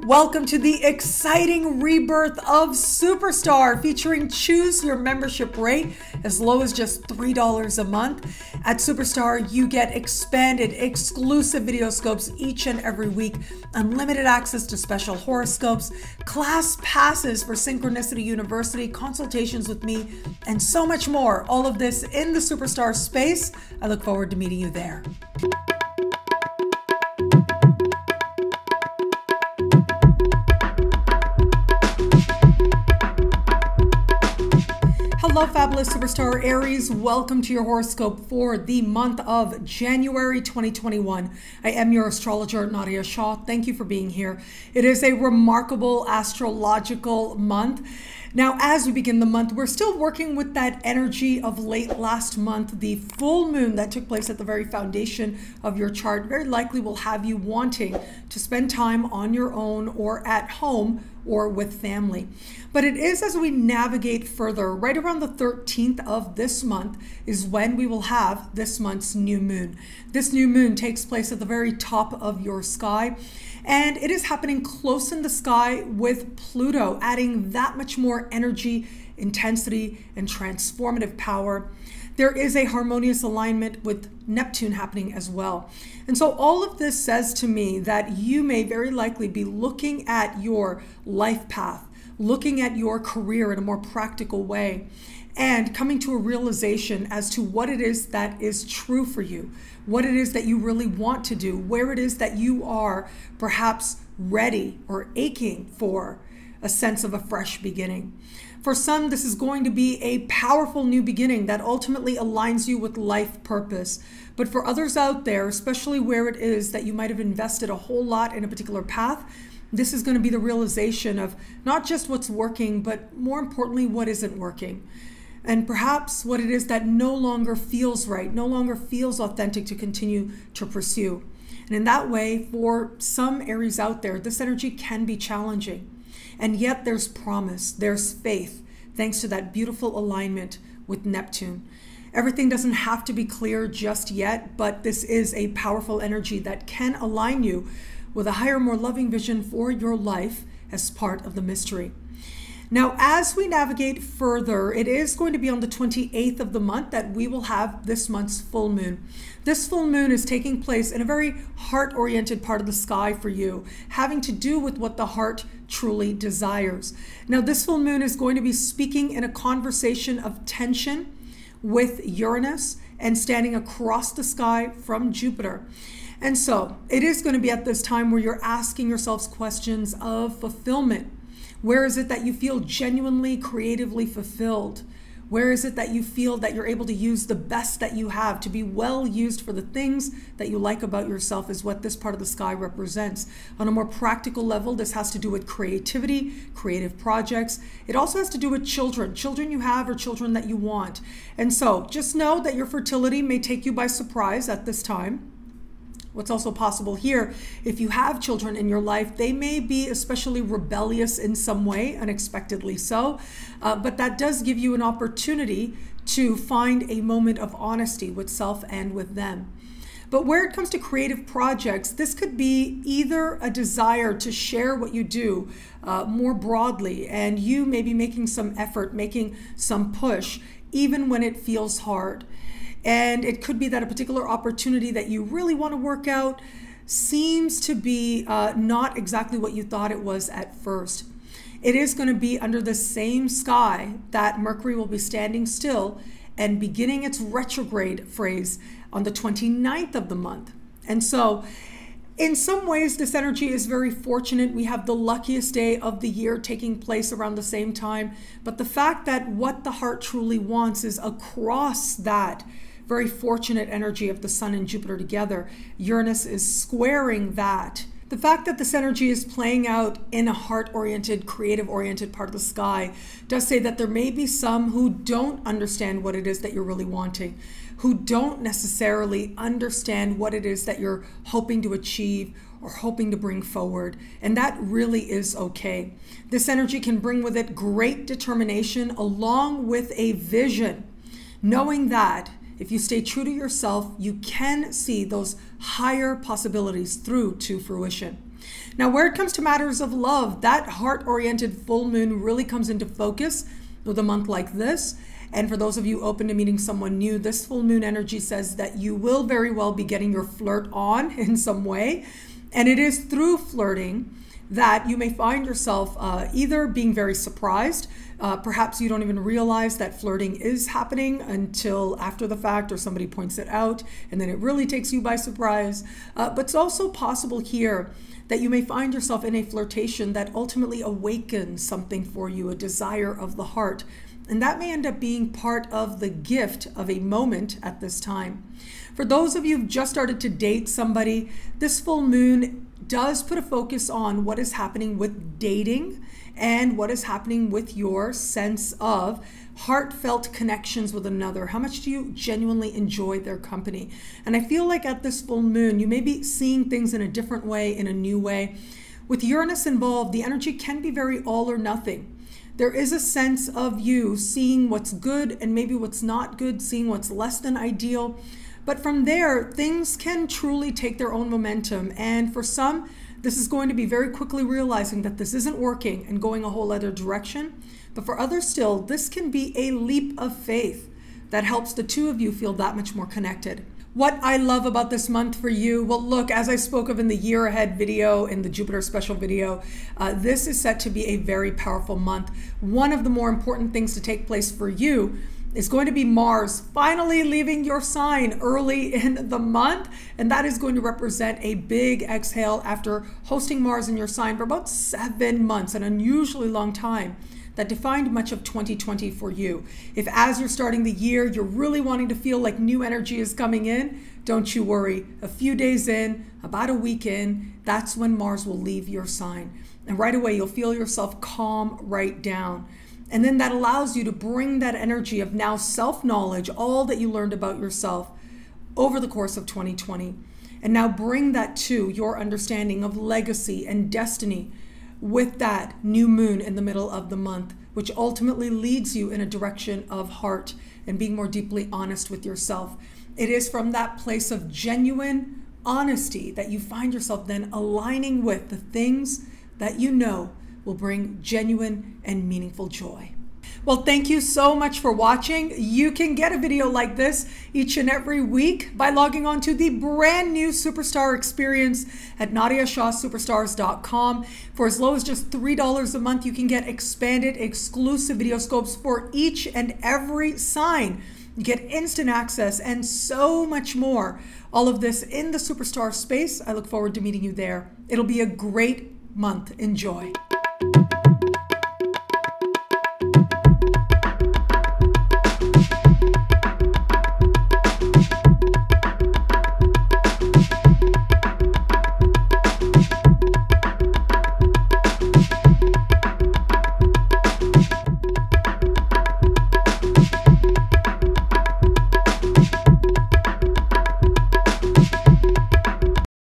Welcome to the exciting rebirth of Superstar featuring choose your membership rate as low as just $3 a month. At Superstar, you get expanded exclusive video scopes each and every week, unlimited access to special horoscopes, class passes for Synchronicity University, consultations with me, and so much more. All of this in the Superstar space. I look forward to meeting you there. Hello, fabulous superstar Aries. Welcome to your horoscope for the month of January 2021. I am your astrologer, Nadiya Shah. Thank you for being here. It is a remarkable astrological month. Now, as we begin the month, we're still working with that energy of late last month. The full moon that took place at the very foundation of your chart very likely will have you wanting to spend time on your own or at home or with family. But it is as we navigate further, right around the 13th of this month is when we will have this month's new moon. This new moon takes place at the very top of your sky. And it is happening close in the sky with Pluto, adding that much more energy, intensity, and transformative power. There is a harmonious alignment with Neptune happening as well. And so, all of this says to me that you may very likely be looking at your life path, looking at your career in a more practical way, and coming to a realization as to what it is that is true for you, what it is that you really want to do, where it is that you are perhaps ready or aching for a sense of a fresh beginning. For some, this is going to be a powerful new beginning that ultimately aligns you with life purpose. But for others out there, especially where it is that you might have invested a whole lot in a particular path, this is going to be the realization of not just what's working, but more importantly, what isn't working and perhaps what it is that no longer feels right, no longer feels authentic to continue to pursue. And in that way, for some Aries out there, this energy can be challenging. And yet there's promise, there's faith, thanks to that beautiful alignment with Neptune. Everything doesn't have to be clear just yet, but this is a powerful energy that can align you with a higher, more loving vision for your life as part of the mystery. Now, as we navigate further, it is going to be on the 28th of the month that we will have this month's full moon. This full moon is taking place in a very heart oriented part of the sky for you, having to do with what the heart truly desires. Now, this full moon is going to be speaking in a conversation of tension with Uranus and standing across the sky from Jupiter. And so it is going to be at this time where you're asking yourselves questions of fulfillment where is it that you feel genuinely creatively fulfilled? Where is it that you feel that you're able to use the best that you have to be well used for the things that you like about yourself, is what this part of the sky represents. On a more practical level, this has to do with creativity, creative projects. It also has to do with children, children you have or children that you want. And so just know that your fertility may take you by surprise at this time. What's also possible here, if you have children in your life, they may be especially rebellious in some way, unexpectedly so, uh, but that does give you an opportunity to find a moment of honesty with self and with them. But where it comes to creative projects, this could be either a desire to share what you do uh, more broadly, and you may be making some effort, making some push, even when it feels hard. And it could be that a particular opportunity that you really want to work out seems to be uh, not exactly what you thought it was at first. It is going to be under the same sky that Mercury will be standing still and beginning its retrograde phase on the 29th of the month. And so, in some ways, this energy is very fortunate. We have the luckiest day of the year taking place around the same time. But the fact that what the heart truly wants is across that very fortunate energy of the Sun and Jupiter together. Uranus is squaring that. The fact that this energy is playing out in a heart oriented, creative oriented part of the sky does say that there may be some who don't understand what it is that you're really wanting, who don't necessarily understand what it is that you're hoping to achieve or hoping to bring forward. And that really is okay. This energy can bring with it great determination along with a vision, knowing that if you stay true to yourself, you can see those higher possibilities through to fruition. Now, where it comes to matters of love, that heart oriented full moon really comes into focus with a month like this. And for those of you open to meeting someone new, this full moon energy says that you will very well be getting your flirt on in some way. And it is through flirting that you may find yourself uh, either being very surprised. Uh, perhaps you don't even realize that flirting is happening until after the fact or somebody points it out, and then it really takes you by surprise. Uh, but it's also possible here that you may find yourself in a flirtation that ultimately awakens something for you, a desire of the heart. And that may end up being part of the gift of a moment at this time. For those of you who've just started to date somebody, this full moon does put a focus on what is happening with dating and what is happening with your sense of heartfelt connections with another. How much do you genuinely enjoy their company? And I feel like at this full moon, you may be seeing things in a different way, in a new way. With Uranus involved, the energy can be very all or nothing there is a sense of you seeing what's good and maybe what's not good, seeing what's less than ideal. But from there, things can truly take their own momentum. And for some, this is going to be very quickly realizing that this isn't working and going a whole other direction. But for others still, this can be a leap of faith that helps the two of you feel that much more connected. What I love about this month for you, well, look, as I spoke of in the year ahead video, in the Jupiter special video, uh, this is set to be a very powerful month. One of the more important things to take place for you is going to be Mars finally leaving your sign early in the month. And that is going to represent a big exhale after hosting Mars in your sign for about seven months, an unusually long time that defined much of 2020 for you. If as you're starting the year, you're really wanting to feel like new energy is coming in, don't you worry. A few days in, about a week in, that's when Mars will leave your sign. And right away, you'll feel yourself calm right down. And then that allows you to bring that energy of now self knowledge, all that you learned about yourself over the course of 2020. And now bring that to your understanding of legacy and destiny with that new moon in the middle of the month, which ultimately leads you in a direction of heart and being more deeply honest with yourself. It is from that place of genuine honesty that you find yourself then aligning with the things that you know will bring genuine and meaningful joy. Well, thank you so much for watching. You can get a video like this each and every week by logging on to the brand new Superstar experience at NadiyaShahSuperstars.com. For as low as just $3 a month, you can get expanded exclusive video scopes for each and every sign. You get instant access and so much more. All of this in the Superstar space. I look forward to meeting you there. It'll be a great month. Enjoy.